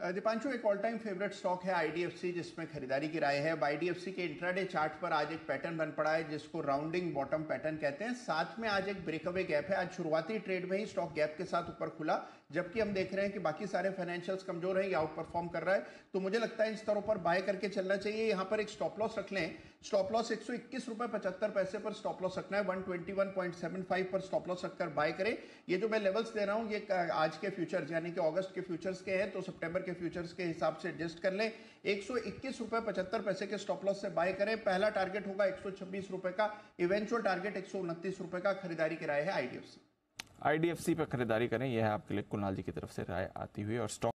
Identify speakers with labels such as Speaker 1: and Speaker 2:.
Speaker 1: दीपांशु एक all time favourite stock है IDFC जिसमें खरीदारी की राय है। आईडीएफसी के इंट्राडे चार्ट पर आज एक पैटर्न बन पड़ा है, जिसको राउंडिंग बॉटम पैटर्न कहते हैं। साथ में आज एक ब्रेकअवे गैप है। आज शुरुआती ट्रेड में ही स्टॉक गैप के साथ ऊपर खुला, जबकि हम देख रहे हैं कि बाकी सारे फाइनेंशियल्स कमज़ोर है, या आउट परफॉर्म कर रहा है। तो मुझे लगता है इन स्तरों पर बाय करके चलना चाहिए। यहाँ पर एक स्टॉप लॉस रख लें। स्टॉप लॉस एक सौ इक्कीस रुपए पचहत्तर पैसे पर स्टॉप लॉस रखना है। One twenty one point seven five पर स्टॉप लॉस रखकर बाय करें। ये जो मैं लेवल्स दे रहा हूँ, ये आज के फ्यूचर्स यानी कि अगस्त के फ्यूचर्स के हैं तो सितंबर के फ्यूचर्स के हिसाब से एडजस्ट कर लें। एक सौ इक्कीस रुपए पचहत्तर पैसे के स्टॉप लॉस से बाय करें। पहला टारगेट होगा एक सौ छब्बीस रुपए का। इवेंचुअल टारगेट एक सौ उनतीस रुपए का खरीदारी की है आईडीएफसी
Speaker 2: आईडीएफसी पर खरीदारी करें। यह आपके लिए कुणाल जी की तरफ़ से राय आती हुई और स्टॉक